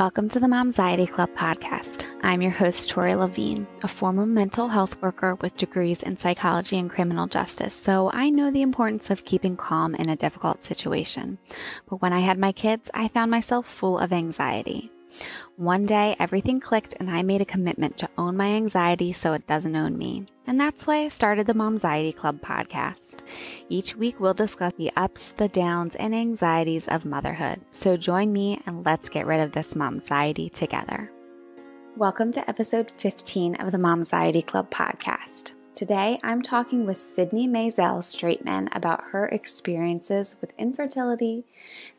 Welcome to the Momxiety Club podcast. I'm your host, Tori Levine, a former mental health worker with degrees in psychology and criminal justice, so I know the importance of keeping calm in a difficult situation. But when I had my kids, I found myself full of anxiety. One day, everything clicked, and I made a commitment to own my anxiety so it doesn't own me. And that's why I started the Momxiety Club podcast. Each week, we'll discuss the ups, the downs, and anxieties of motherhood. So join me and let's get rid of this momxiety together. Welcome to episode 15 of the Momxiety Club podcast. Today, I'm talking with Sydney Maisel Straitman about her experiences with infertility,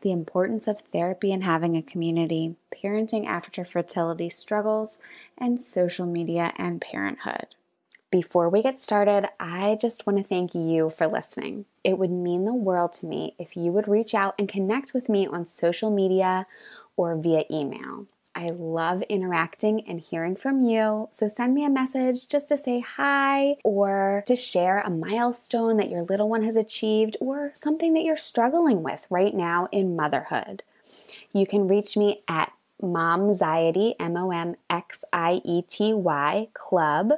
the importance of therapy and having a community, parenting after fertility struggles, and social media and parenthood. Before we get started, I just want to thank you for listening. It would mean the world to me if you would reach out and connect with me on social media or via email. I love interacting and hearing from you. So send me a message just to say hi or to share a milestone that your little one has achieved or something that you're struggling with right now in motherhood. You can reach me at Momxiety, M O M X I E T Y Club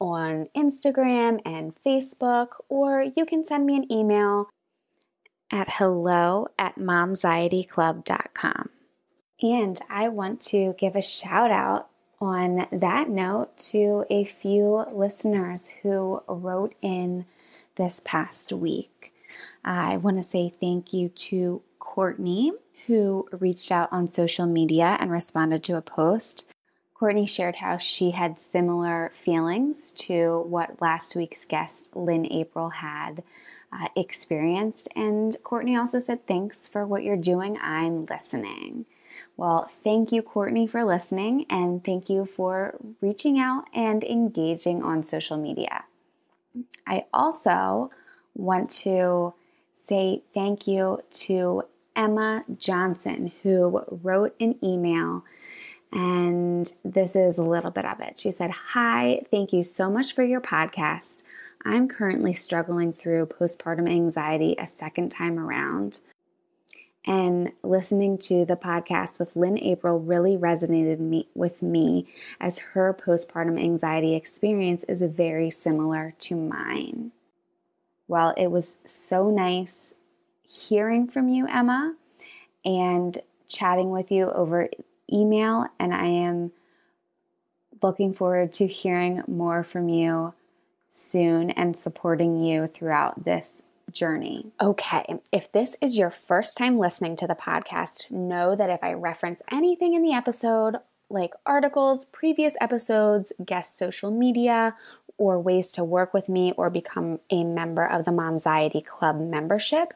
on Instagram and Facebook, or you can send me an email at hello at momxietyclub.com. And I want to give a shout out on that note to a few listeners who wrote in this past week. I want to say thank you to Courtney, who reached out on social media and responded to a post. Courtney shared how she had similar feelings to what last week's guest, Lynn April, had uh, experienced. And Courtney also said, Thanks for what you're doing. I'm listening. Well, thank you, Courtney, for listening, and thank you for reaching out and engaging on social media. I also want to say thank you to Emma Johnson, who wrote an email, and this is a little bit of it. She said, Hi, thank you so much for your podcast. I'm currently struggling through postpartum anxiety a second time around. And listening to the podcast with Lynn April really resonated me, with me as her postpartum anxiety experience is very similar to mine. Well, it was so nice hearing from you, Emma, and chatting with you over email. And I am looking forward to hearing more from you soon and supporting you throughout this journey. Okay, if this is your first time listening to the podcast, know that if I reference anything in the episode, like articles, previous episodes, guest social media, or ways to work with me or become a member of the Momxiety Club membership,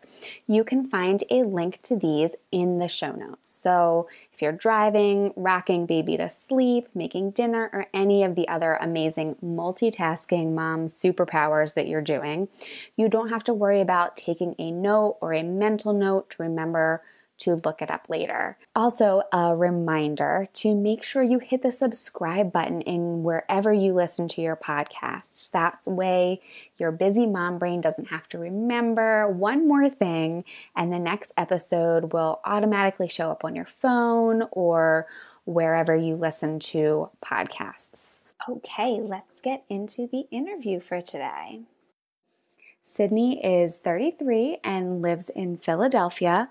you can find a link to these in the show notes. So if you're driving, rocking baby to sleep, making dinner, or any of the other amazing multitasking mom superpowers that you're doing, you don't have to worry about taking a note or a mental note to remember to look it up later. Also, a reminder to make sure you hit the subscribe button in wherever you listen to your podcasts. That way, your busy mom brain doesn't have to remember one more thing, and the next episode will automatically show up on your phone or wherever you listen to podcasts. Okay, let's get into the interview for today. Sydney is 33 and lives in Philadelphia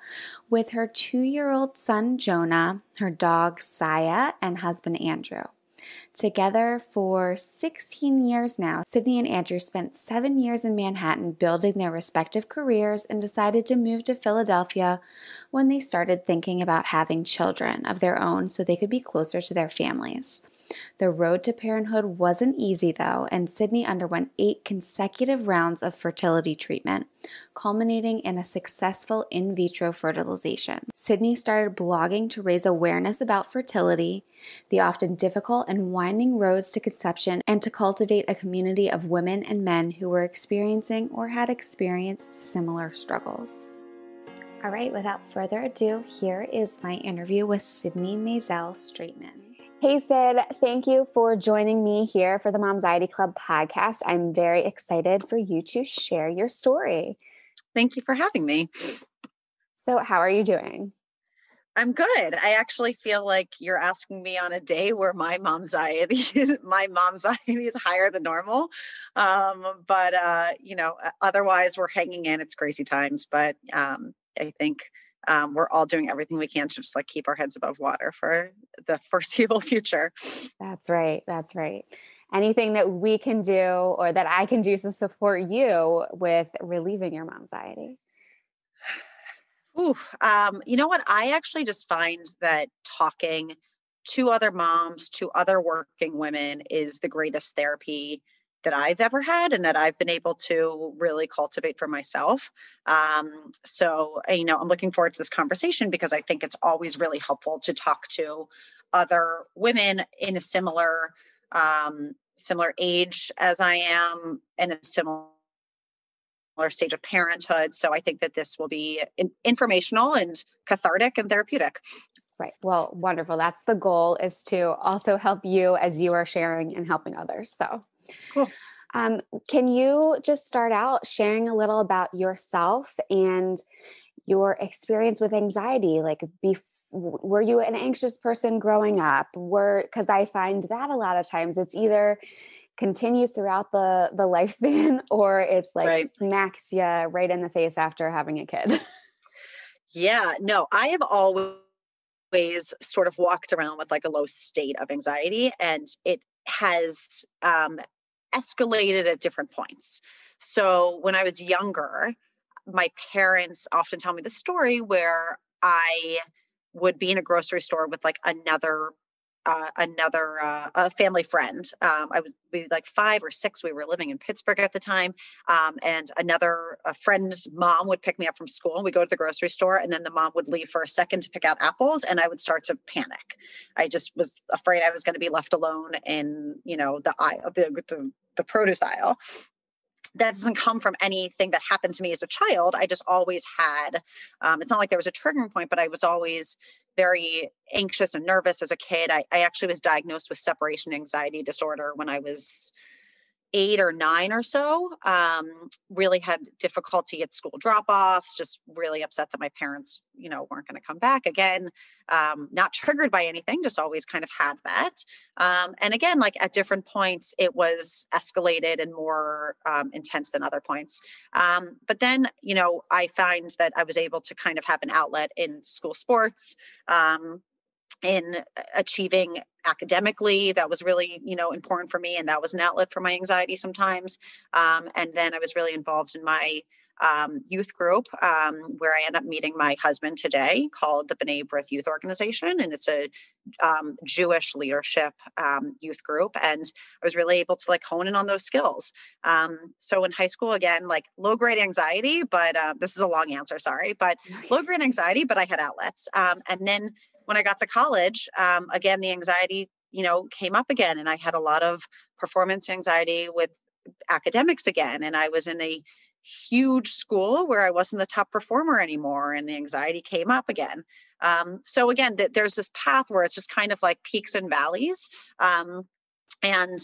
with her two year old son Jonah, her dog Saya, and husband Andrew. Together for 16 years now, Sydney and Andrew spent seven years in Manhattan building their respective careers and decided to move to Philadelphia when they started thinking about having children of their own so they could be closer to their families. The road to parenthood wasn't easy, though, and Sydney underwent eight consecutive rounds of fertility treatment, culminating in a successful in vitro fertilization. Sydney started blogging to raise awareness about fertility, the often difficult and winding roads to conception, and to cultivate a community of women and men who were experiencing or had experienced similar struggles. All right, without further ado, here is my interview with Sydney Maisel Straitman. Hey, Sid, thank you for joining me here for the Momxiety Club podcast. I'm very excited for you to share your story. Thank you for having me. So, how are you doing? I'm good. I actually feel like you're asking me on a day where my mom's anxiety is my mom's anxiety is higher than normal. Um, but uh, you know, otherwise we're hanging in. It's crazy times, but um, I think um, we're all doing everything we can to just like keep our heads above water for the foreseeable future. That's right. That's right. Anything that we can do or that I can do to support you with relieving your mom's anxiety? Ooh, um, you know what? I actually just find that talking to other moms, to other working women is the greatest therapy that I've ever had and that I've been able to really cultivate for myself. Um, so, you know, I'm looking forward to this conversation because I think it's always really helpful to talk to other women in a similar um, similar age as I am in a similar stage of parenthood. So I think that this will be in- informational and cathartic and therapeutic. Right. Well, wonderful. That's the goal is to also help you as you are sharing and helping others. So cool. Um, can you just start out sharing a little about yourself and your experience with anxiety? Like, bef- were you an anxious person growing up? Were because I find that a lot of times it's either continues throughout the the lifespan or it's like right. smacks you right in the face after having a kid yeah no i have always sort of walked around with like a low state of anxiety and it has um, escalated at different points. So when i was younger my parents often tell me the story where i would be in a grocery store with like another uh, another uh, a family friend. Um, I was we like five or six. We were living in Pittsburgh at the time, um, and another a friend's mom would pick me up from school. We go to the grocery store, and then the mom would leave for a second to pick out apples, and I would start to panic. I just was afraid I was going to be left alone in you know the aisle, the the, the produce aisle that doesn't come from anything that happened to me as a child. I just always had, um, it's not like there was a triggering point, but I was always very anxious and nervous as a kid. I, I actually was diagnosed with separation anxiety disorder when I was eight or nine or so um, really had difficulty at school drop-offs just really upset that my parents you know weren't going to come back again um, not triggered by anything just always kind of had that. Um, and again like at different points it was escalated and more um, intense than other points. Um, but then you know i find that i was able to kind of have an outlet in school sports um, in achieving academically that was really you know important for me and that was an outlet for my anxiety sometimes um, and then i was really involved in my um, youth group um, where I end up meeting my husband today called the B'nai B'rith Youth Organization. And it's a um, Jewish leadership um, youth group. And I was really able to like hone in on those skills. Um, so in high school, again, like low grade anxiety, but uh, this is a long answer, sorry, but low grade anxiety, but I had outlets. Um, and then when I got to college, um, again, the anxiety, you know, came up again. And I had a lot of performance anxiety with academics again. And I was in a huge school where I wasn't the top performer anymore. And the anxiety came up again. Um, so again, th- there's this path where it's just kind of like peaks and valleys. Um, and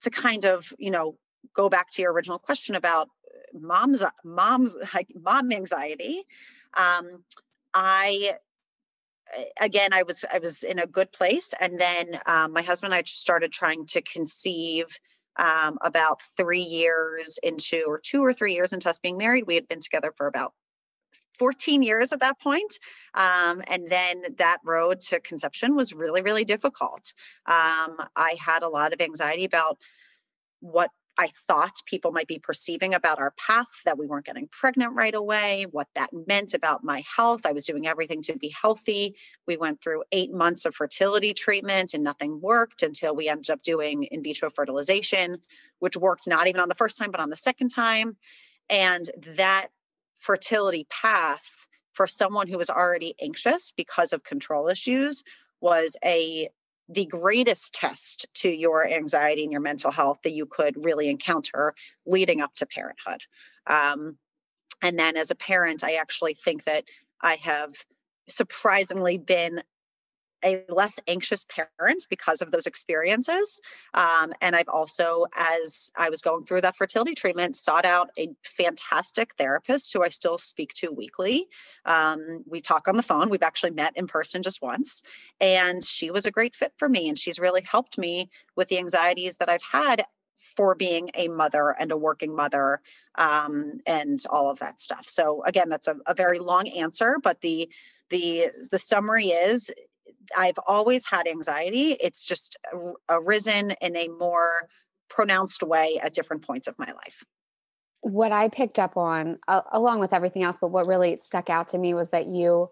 to kind of, you know, go back to your original question about mom's mom's like mom anxiety um, i again i was i was in a good place and then um, my husband and i started trying to conceive um, about three years into or two or three years into us being married we had been together for about 14 years at that point. Um, and then that road to conception was really really difficult um, i had a lot of anxiety about what I thought people might be perceiving about our path that we weren't getting pregnant right away, what that meant about my health. I was doing everything to be healthy. We went through eight months of fertility treatment and nothing worked until we ended up doing in vitro fertilization, which worked not even on the first time, but on the second time. And that fertility path for someone who was already anxious because of control issues was a the greatest test to your anxiety and your mental health that you could really encounter leading up to parenthood. Um, and then as a parent, I actually think that I have surprisingly been a less anxious parent because of those experiences. Um, and I've also, as I was going through that fertility treatment, sought out a fantastic therapist who I still speak to weekly. Um, we talk on the phone. We've actually met in person just once. And she was a great fit for me. And she's really helped me with the anxieties that I've had for being a mother and a working mother um, and all of that stuff so again that's a, a very long answer but the the the summary is I've always had anxiety. It's just arisen in a more pronounced way at different points of my life. What I picked up on, uh, along with everything else, but what really stuck out to me was that you,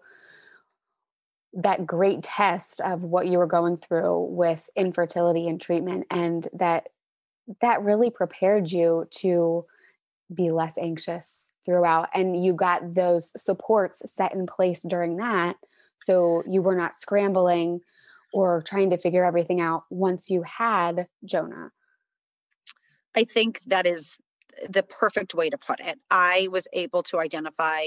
that great test of what you were going through with infertility and treatment, and that that really prepared you to be less anxious throughout. And you got those supports set in place during that so you were not scrambling or trying to figure everything out once you had Jonah. I think that is the perfect way to put it. I was able to identify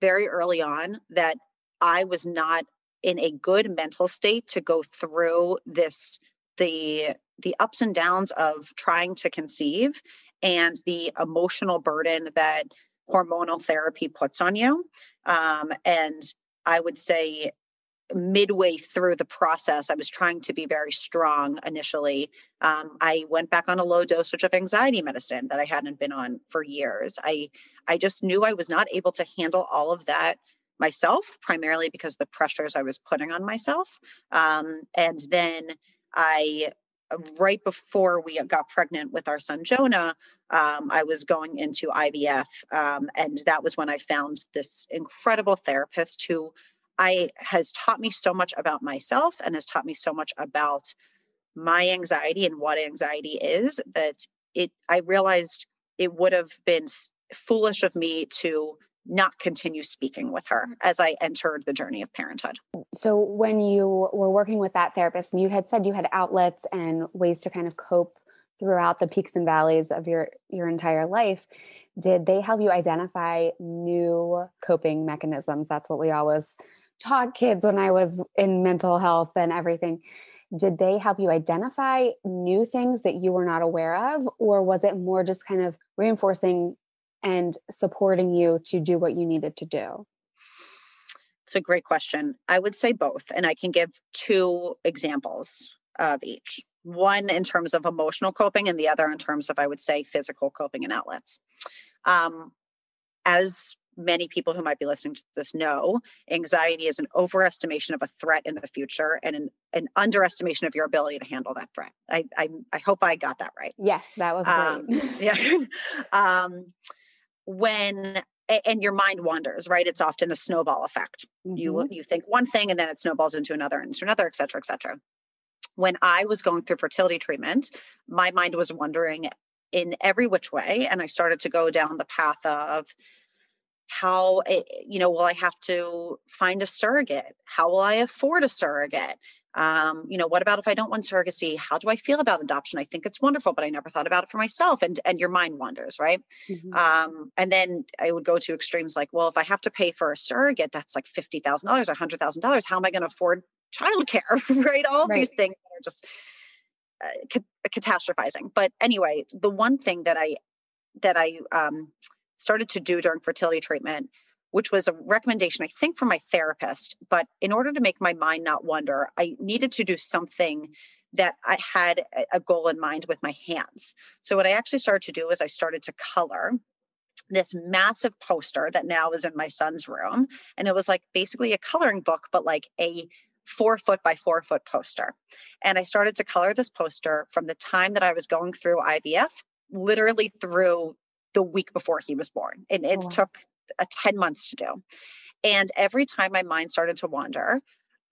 very early on that I was not in a good mental state to go through this the the ups and downs of trying to conceive and the emotional burden that hormonal therapy puts on you um, and I would say midway through the process, I was trying to be very strong initially. Um, I went back on a low dosage of anxiety medicine that I hadn't been on for years. I I just knew I was not able to handle all of that myself, primarily because the pressures I was putting on myself. Um, and then I right before we got pregnant with our son Jonah, um, I was going into IVF. Um, and that was when I found this incredible therapist who I has taught me so much about myself and has taught me so much about my anxiety and what anxiety is that it I realized it would have been foolish of me to not continue speaking with her mm-hmm. as I entered the journey of parenthood. So, when you were working with that therapist, and you had said you had outlets and ways to kind of cope throughout the peaks and valleys of your your entire life, did they help you identify new coping mechanisms? That's what we always taught kids when I was in mental health and everything. Did they help you identify new things that you were not aware of, or was it more just kind of reinforcing and supporting you to do what you needed to do? It's a great question. I would say both, and I can give two examples of each. One in terms of emotional coping, and the other in terms of, I would say, physical coping and outlets. Um, as many people who might be listening to this know anxiety is an overestimation of a threat in the future and an, an underestimation of your ability to handle that threat. I, I, I hope I got that right. Yes, that was great. Um, yeah. um, when and your mind wanders, right? It's often a snowball effect. Mm-hmm. You you think one thing and then it snowballs into another and into another, et cetera, et cetera. When I was going through fertility treatment, my mind was wandering in every which way, and I started to go down the path of how eh, you know will i have to find a surrogate how will i afford a surrogate um, you know what about if i don't want surrogacy? How do i feel about adoption? I think it's wonderful but i never thought about it for myself and and your mind wanders right? Mm-hmm. um, and then i would go to extremes like well if i have to pay for a surrogate that's like $50000 or $100000 how am i going to afford childcare right? All right. these things are just uh, ca- catastrophizing. But anyway the one thing that i that i um, started to do during fertility treatment, which was a recommendation, I think, from my therapist. But in order to make my mind not wander, I needed to do something that I had a goal in mind with my hands. So, what I actually started to do is I started to color this massive poster that now is in my son's room. And it was like basically a coloring book, but like a four foot by four foot poster. And I started to color this poster from the time that I was going through IVF, literally through the week before he was born. And it took a 10 months to do. And every time my mind started to wander,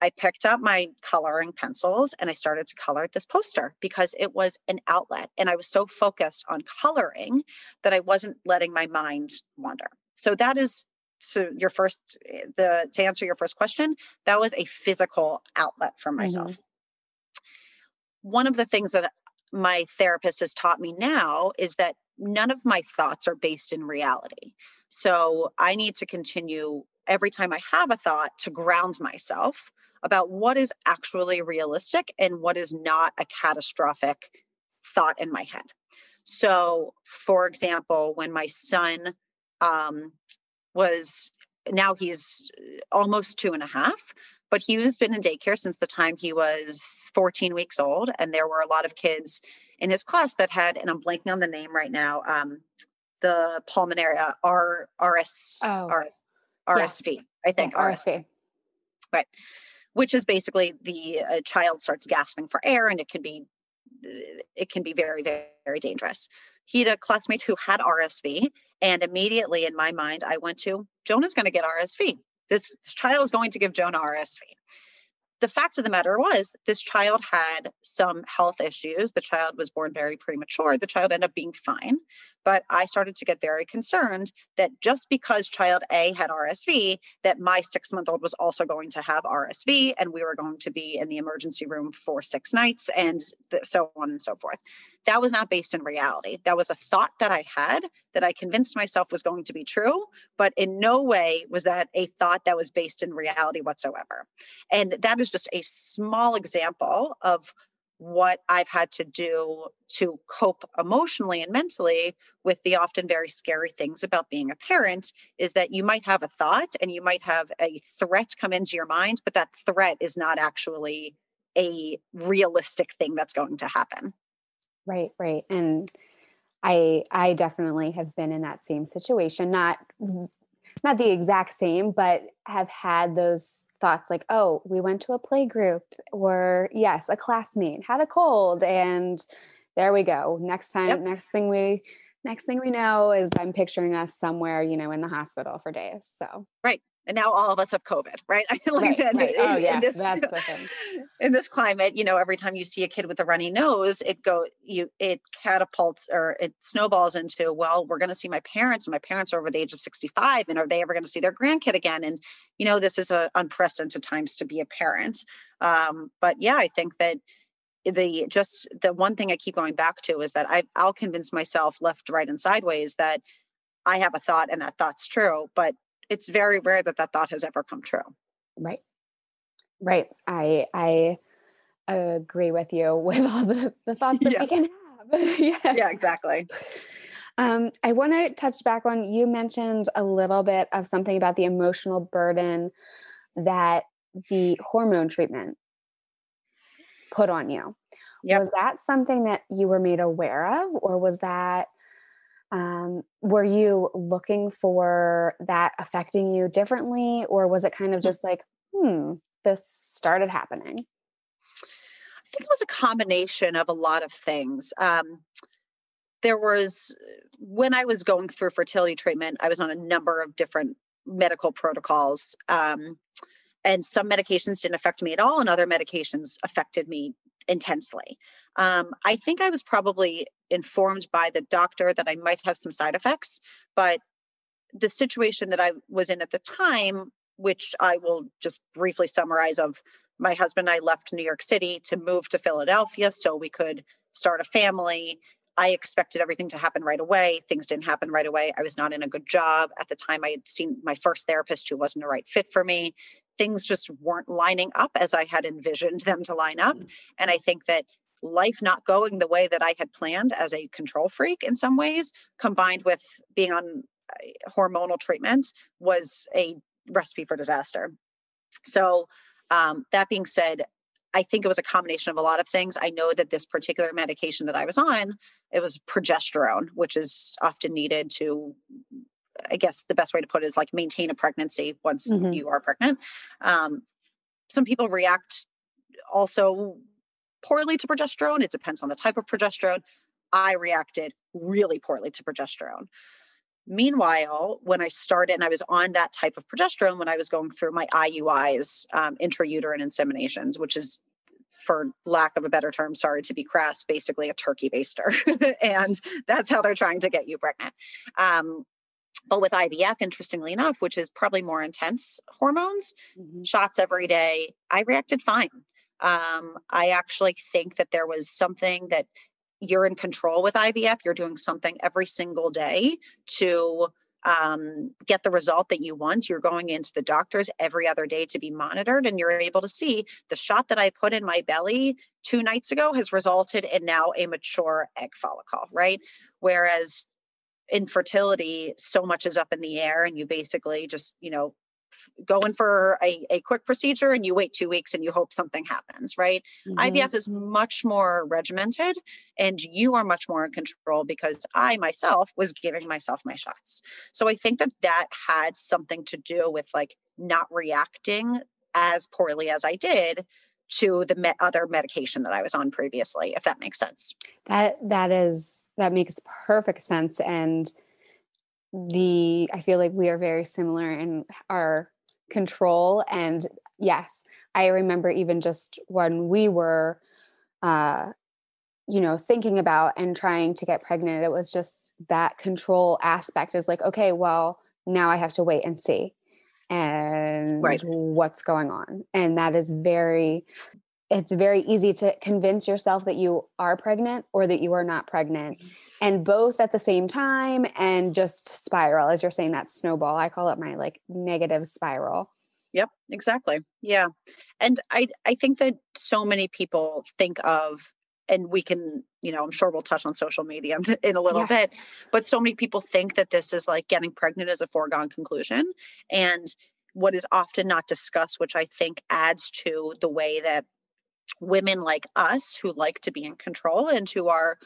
I picked up my coloring pencils and I started to color this poster because it was an outlet. And I was so focused on coloring that I wasn't letting my mind wander. So that is so your first the to answer your first question, that was a physical outlet for myself. Mm-hmm. One of the things that my therapist has taught me now is that none of my thoughts are based in reality. So I need to continue every time I have a thought to ground myself about what is actually realistic and what is not a catastrophic thought in my head. So, for example, when my son um, was now he's almost two and a half, but he has been in daycare since the time he was 14 weeks old. And there were a lot of kids in his class that had, and I'm blanking on the name right now, um, the pulmonary uh, R, RS, oh. RS, RSV, yes. I think. Yes, RSV. Right. Which is basically the uh, child starts gasping for air and it can be it can be very, very, very dangerous. He had a classmate who had RSV, and immediately in my mind, I went to Jonah's going to get RSV. This, this child is going to give Jonah RSV the fact of the matter was this child had some health issues. The child was born very premature. The child ended up being fine. But i started to get very concerned that just because child a had rsv that my six month old was also going to have rsv and we were going to be in the emergency room for six nights and so on and so forth. That was not based in reality. That was a thought that i had that i convinced myself was going to be true but in no way was that a thought that was based in reality whatsoever. And that is just a small example of what I've had to do to cope emotionally and mentally with the often very scary things about being a parent is that you might have a thought and you might have a threat come into your mind, but that threat is not actually a realistic thing that's going to happen. Right, right. And I I definitely have been in that same situation, not not the exact same, but have had those thoughts like, oh, we went to a play group, or yes, a classmate had a cold, and there we go. Next time, yep. next thing we next thing we know is I'm picturing us somewhere, you know, in the hospital for days. So right and now all of us have COVID, right? like right, right. Oh, yeah. in, this, in this climate, you know, every time you see a kid with a runny nose, it go you it catapults or it snowballs into, well, we're going to see my parents, and my parents are over the age of 65, and are they ever going to see their grandkid again? And you know, this is a unprecedented times to be a parent. Um, but yeah, I think that the just the one thing I keep going back to is that I I'll convince myself left, right, and sideways that I have a thought and that thought's true, but it's very rare that that thought has ever come true. Right. Right. I I agree with you with all the, the thoughts that yeah. we can have. yeah. yeah, exactly. Um, I want to touch back on you mentioned a little bit of something about the emotional burden that the hormone treatment put on you. Yep. Was that something that you were made aware of, or was that um, were you looking for that affecting you differently, or was it kind of mm. just like, hmm, this started happening? I think it was a combination of a lot of things. Um, there was, when I was going through fertility treatment, I was on a number of different medical protocols. Um, and some medications didn't affect me at all, and other medications affected me intensely. Um, I think I was probably informed by the doctor that I might have some side effects, but the situation that I was in at the time, which I will just briefly summarize of my husband and I left New York City to move to Philadelphia so we could start a family. I expected everything to happen right away. Things didn't happen right away. I was not in a good job. At the time, I had seen my first therapist who wasn't a right fit for me things just weren't lining up as I had envisioned them to line up. Mm. And I think that life not going the way that I had planned as a control freak in some ways, combined with being on uh, hormonal treatment, was a recipe for disaster. So, um, that being said, I think it was a combination of a lot of things. I know that this particular medication that I was on, it was progesterone, which is often needed to I guess the best way to put it is like maintain a pregnancy once mm-hmm. you are pregnant. Um, some people react also poorly to progesterone. It depends on the type of progesterone. I reacted really poorly to progesterone. Meanwhile, when I started and I was on that type of progesterone, when I was going through my IUIs, um, intrauterine inseminations, which is for lack of a better term, sorry to be crass, basically a turkey baster. and that's how they're trying to get you pregnant. Um, but with IVF, interestingly enough, which is probably more intense hormones, mm-hmm. shots every day, I reacted fine. Um, I actually think that there was something that you're in control with IVF. You're doing something every single day to um, get the result that you want. You're going into the doctors every other day to be monitored, and you're able to see the shot that I put in my belly two nights ago has resulted in now a mature egg follicle, right? Whereas infertility, so much is up in the air, and you basically just, you know, go in for a, a quick procedure and you wait two weeks and you hope something happens, right? Mm-hmm. IVF is much more regimented and you are much more in control because I myself was giving myself my shots. So I think that that had something to do with like not reacting as poorly as I did to the me- other medication that I was on previously, if that makes sense. That that is that makes perfect sense and the I feel like we are very similar in our control and yes, I remember even just when we were uh you know thinking about and trying to get pregnant it was just that control aspect is like okay well now I have to wait and see and right. what's going on and that is very it's very easy to convince yourself that you are pregnant or that you are not pregnant mm-hmm. and both at the same time and just spiral as you're saying that snowball i call it my like negative spiral yep exactly yeah and i i think that so many people think of and we can you know i'm sure we'll touch on social media in a little yes. bit but so many people think that this is like getting pregnant is a foregone conclusion and what is often not discussed which i think adds to the way that women like us who like to be in control and who are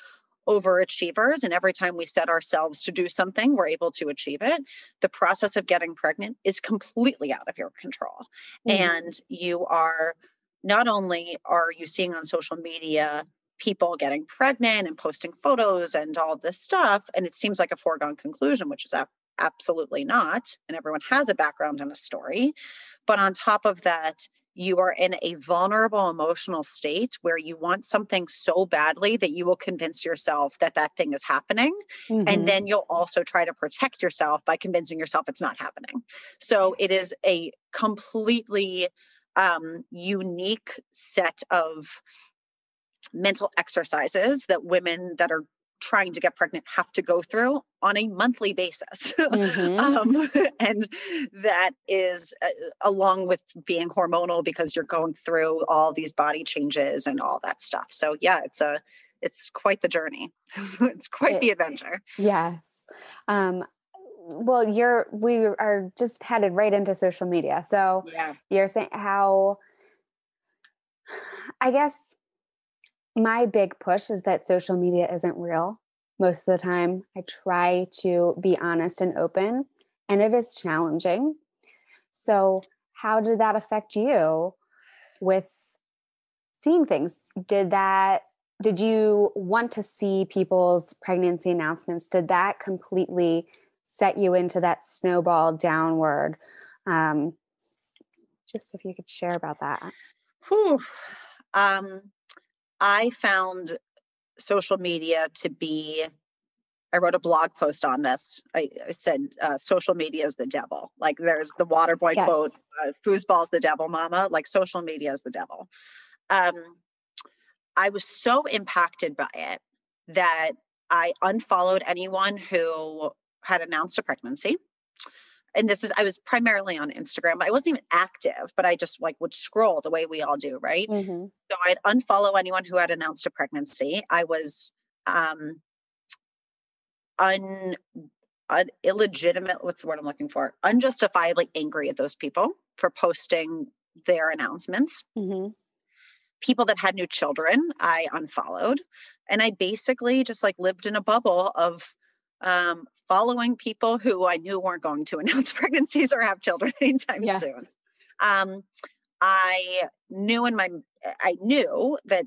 overachievers and every time we set ourselves to do something we're able to achieve it the process of getting pregnant is completely out of your control mm-hmm. and you are not only are you seeing on social media people getting pregnant and posting photos and all this stuff and it seems like a foregone conclusion which is absolutely not and everyone has a background and a story but on top of that you are in a vulnerable emotional state where you want something so badly that you will convince yourself that that thing is happening. Mm-hmm. And then you'll also try to protect yourself by convincing yourself it's not happening. So it is a completely um, unique set of mental exercises that women that are trying to get pregnant have to go through on a monthly basis. Mm-hmm. um, and that is uh, along with being hormonal because you're going through all these body changes and all that stuff. So yeah, it's a it's quite the journey. it's quite it, the adventure. Yes. Um, well, you're we are just headed right into social media. So yeah. you're saying how I guess my big push is that social media isn't real. Most of the time, I try to be honest and open, and it is challenging. So, how did that affect you with seeing things? Did that did you want to see people's pregnancy announcements? Did that completely set you into that snowball downward? Um, just if you could share about that. Whew. Um, I found social media to be I wrote a blog post on this. I, I said uh, social media is the devil. Like there's the Waterboy yes. quote, uh, "Foosball's the devil, mama." Like social media is the devil. Um, I was so impacted by it that I unfollowed anyone who had announced a pregnancy and this is I was primarily on Instagram. I wasn't even active, but I just like would scroll the way we all do, right? Mm-hmm. So I'd unfollow anyone who had announced a pregnancy. I was um un, un illegitimate what's the word I'm looking for? Unjustifiably angry at those people for posting their announcements. Mm-hmm. People that had new children, I unfollowed. And I basically just like lived in a bubble of um, following people who I knew weren't going to announce pregnancies or have children anytime yeah. soon. Um, I knew in my, I knew that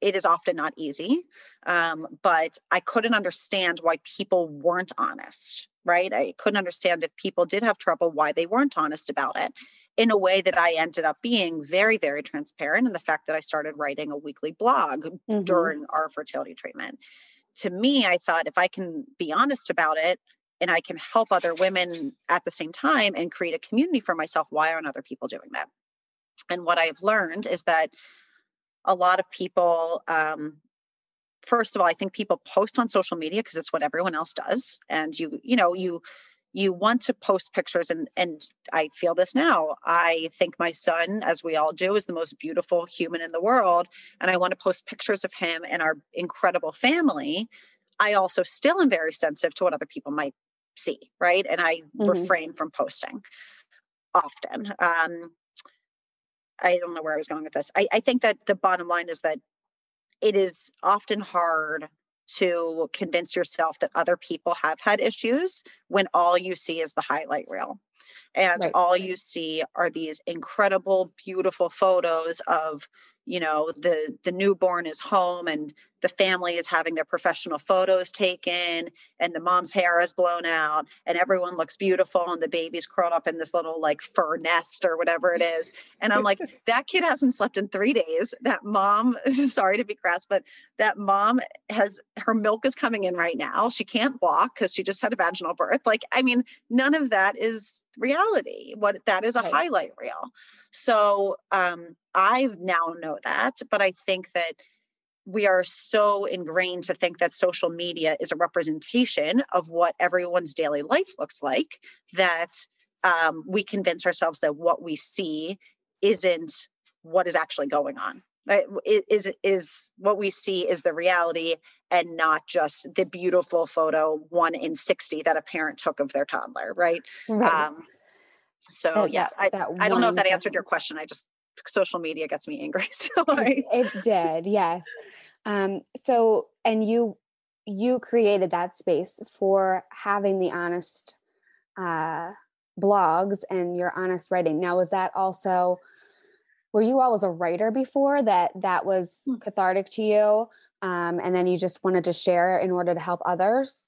it is often not easy, um, but I couldn't understand why people weren't honest, right? I couldn't understand if people did have trouble, why they weren't honest about it in a way that I ended up being very, very transparent in the fact that I started writing a weekly blog mm-hmm. during our fertility treatment to me, I thought if I can be honest about it and I can help other women at the same time and create a community for myself, why aren't other people doing that? And what I've learned is that a lot of people, um, first of all, I think people post on social media because it's what everyone else does. And you, you know, you, you want to post pictures and and I feel this now. I think my son, as we all do, is the most beautiful human in the world. And I want to post pictures of him and our incredible family. I also still am very sensitive to what other people might see, right? And I mm-hmm. refrain from posting often. Um, I don't know where I was going with this. I, I think that the bottom line is that it is often hard to convince yourself that other people have had issues when all you see is the highlight reel. And right. all you see are these incredible, beautiful photos of you know the the newborn is home and the family is having their professional photos taken and the mom's hair is blown out and everyone looks beautiful and the baby's curled up in this little like fur nest or whatever it is. And i'm like that kid hasn't slept in 3 days. That mom sorry to be crass but that mom has her milk is coming in right now. She can't walk cuz she just had a vaginal birth. Like i mean none of that is reality. What that is a right. highlight reel. So um I now know that, but I think that we are so ingrained to think that social media is a representation of what everyone's daily life looks like that um, we convince ourselves that what we see isn't what is actually going on right? is is what we see is the reality and not just the beautiful photo one in 60 that a parent took of their toddler right, right. Um, so that, yeah I, I don't know if that answered your question i just social media gets me angry. So I... it, it did, yes. Um, so and you you created that space for having the honest uh, blogs and your honest writing. Now, was that also were you always a writer before that that was hmm. cathartic to you, um, and then you just wanted to share in order to help others?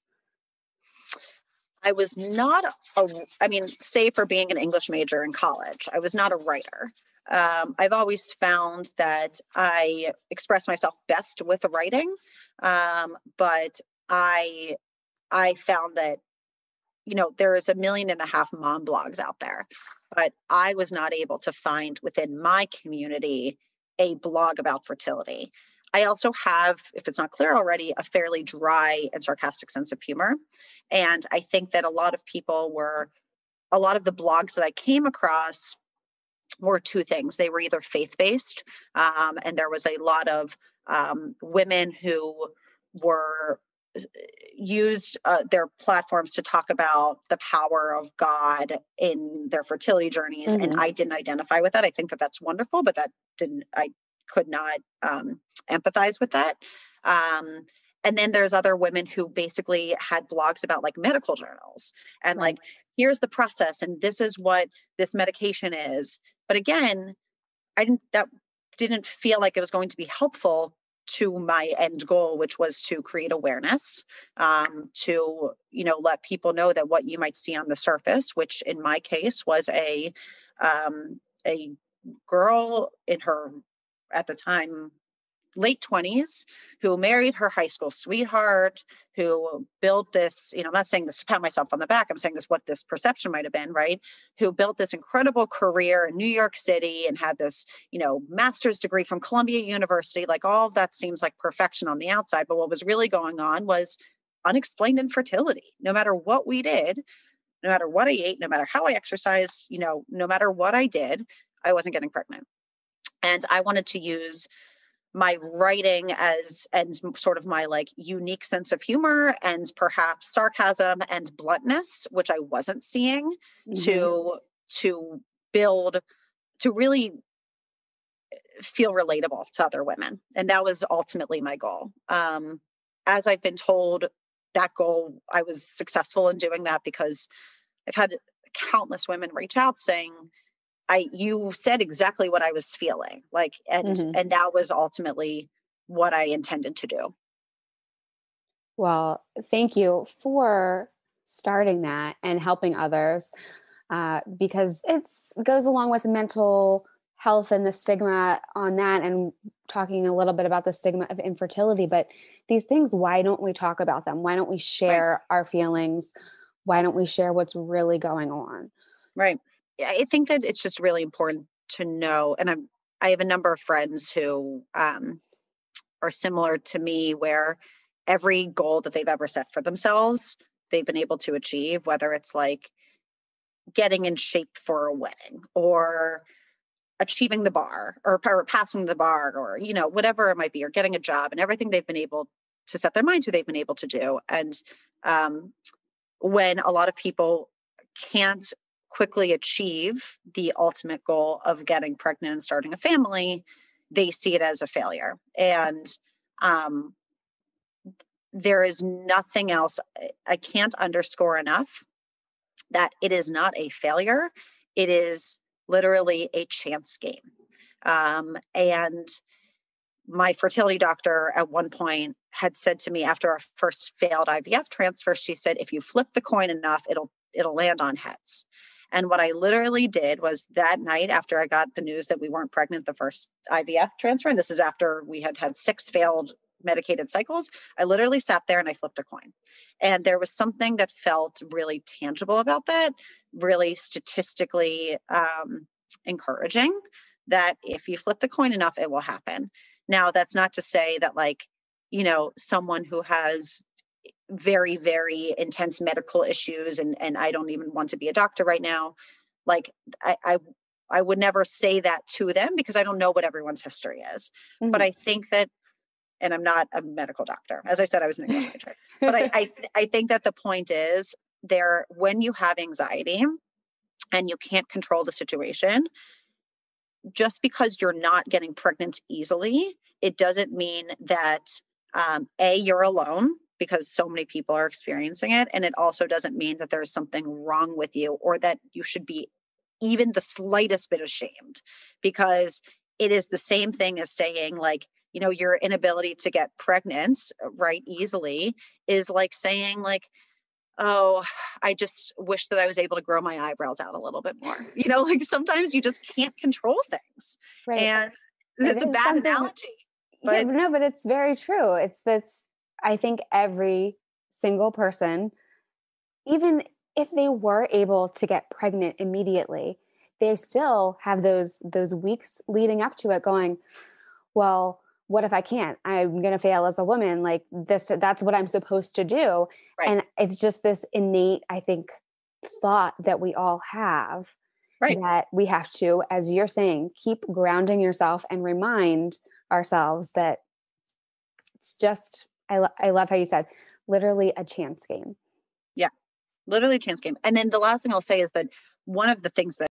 I was not a, I mean, say for being an English major in college, I was not a writer um, I've always found that I express myself best with writing, um, but I I found that you know there is a million and a half mom blogs out there, but I was not able to find within my community a blog about fertility. I also have, if it's not clear already, a fairly dry and sarcastic sense of humor. And I think that a lot of people were, a lot of the blogs that I came across were two things. They were either faith based, um, and there was a lot of um, women who were uh, used uh, their platforms to talk about the power of God in their fertility journeys, mm-hmm. and I didn't identify with that. I think that that's wonderful, but that didn't. I could not um, empathize with that. Um, and then there's other women who basically had blogs about like medical journals and like here's the process and this is what this medication is. But again i didn't that didn't feel like it was going to be helpful to my end goal which was to create awareness um, to you know let people know that what you might see on the surface which in my case was a um, a girl in her at the time late 20s who married her high school sweetheart, who built this, you know, I'm not saying this to pat myself on the back, I'm saying this what this perception might have been, right? Who built this incredible career in New York City and had this, you know, master's degree from Columbia University. Like all of that seems like perfection on the outside. But what was really going on was unexplained infertility. No matter what we did, no matter what I ate, no matter how I exercised, you know, no matter what I did, I wasn't getting pregnant. And I wanted to use my writing as and sort of my like unique sense of humor and perhaps sarcasm and bluntness which i wasn't seeing mm-hmm. to to build to really feel relatable to other women and that was ultimately my goal um, as i've been told that goal i was successful in doing that because i've had countless women reach out saying I you said exactly what I was feeling like and mm-hmm. and that was ultimately what I intended to do. Well, thank you for starting that and helping others uh, because it goes along with mental health and the stigma on that and talking a little bit about the stigma of infertility but these things why don't we talk about them why don't we share right. our feelings why don't we share what's really going on right I think that it's just really important to know, and I'm I have a number of friends who um, are similar to me, where every goal that they've ever set for themselves they've been able to achieve, whether it's like getting in shape for a wedding or achieving the bar or, or passing the bar or you know whatever it might be or getting a job and everything they've been able to set their mind to they've been able to do. And um, when a lot of people can't quickly achieve the ultimate goal of getting pregnant and starting a family they see it as a failure and um, there is nothing else i can't underscore enough that it is not a failure it is literally a chance game. Um, and my fertility doctor at one point had said to me after our first failed IVF transfer, she said, if you flip the coin enough, it'll it'll land on heads. And what I literally did was that night after I got the news that we weren't pregnant the first IVF transfer, and this is after we had had six failed medicated cycles, I literally sat there and I flipped a coin. And there was something that felt really tangible about that, really statistically um, encouraging that if you flip the coin enough, it will happen. Now, that's not to say that, like, you know, someone who has very, very intense medical issues, and and I don't even want to be a doctor right now. Like, I, I I would never say that to them because I don't know what everyone's history is. Mm-hmm. But I think that and I'm not a medical doctor. As I said, I was an English major. But I, I, I think that the point is there when you have anxiety and you can't control the situation, just because you're not getting pregnant easily, it doesn't mean that um, a you're alone because so many people are experiencing it, and it also doesn't mean that there's something wrong with you or that you should be even the slightest bit ashamed because it is the same thing as saying like you know your inability to get pregnant uh, right easily is like saying like oh i just wish that i was able to grow my eyebrows out a little bit more you know like sometimes you just can't control things right. and it's a bad analogy but yeah, no but it's very true it's that's i think every single person even if they were able to get pregnant immediately they still have those those weeks leading up to it going well what if I can't? I'm going to fail as a woman. Like this, that's what I'm supposed to do. Right. And it's just this innate, I think, thought that we all have right. that we have to, as you're saying, keep grounding yourself and remind ourselves that it's just, I, lo- I love how you said, literally a chance game. Yeah, literally a chance game. And then the last thing I'll say is that one of the things that